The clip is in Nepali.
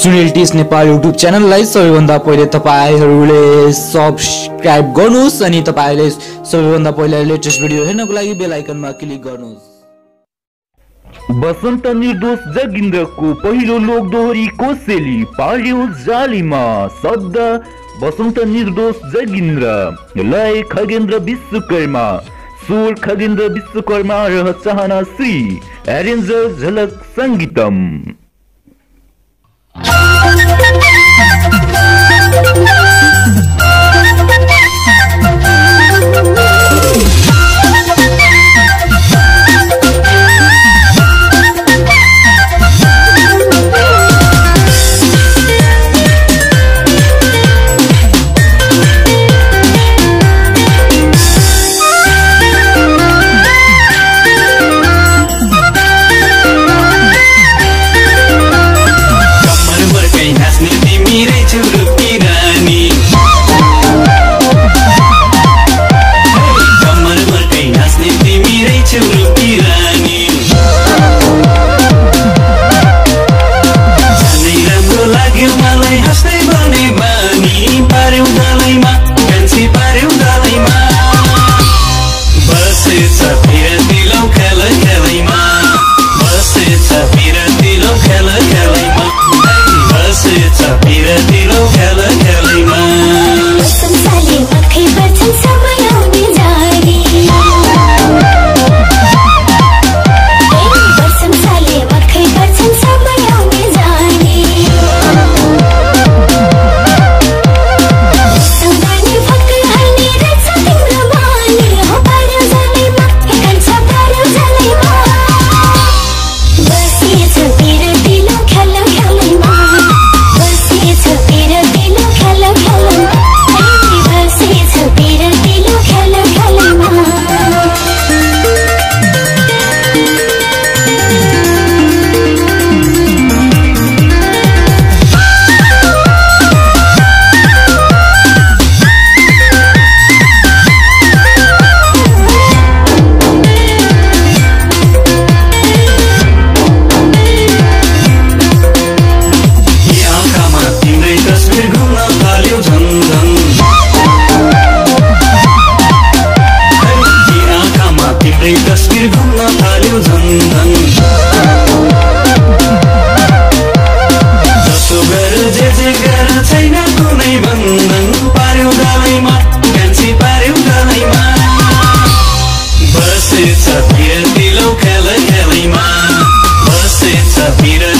सुनिल टिस नेपाल युट्युब च्यानललाई सबैभन्दा पहिले तपाईँहरूले सब्सक्राइब गर्नुहोस् अनि तपाईँहरूले सबैभन्दा पहिला लेटेस्ट भिडियो हेर्नको लागि बेल आइकनमा क्लिक गर्नुहोस्। बसन्त निर्दोष जगिन्द्रको पहिलो लोक दोहोरीको सेली पाल्यो जालीमा शब्द बसंत निर्दोष जगेन्द्र लय खगेन्द्र विश्वकर्मा सुर खगेन्द्र विश्वकर्मा र चाहना श्री एरेन्जर झलक सङ्गीतम Peter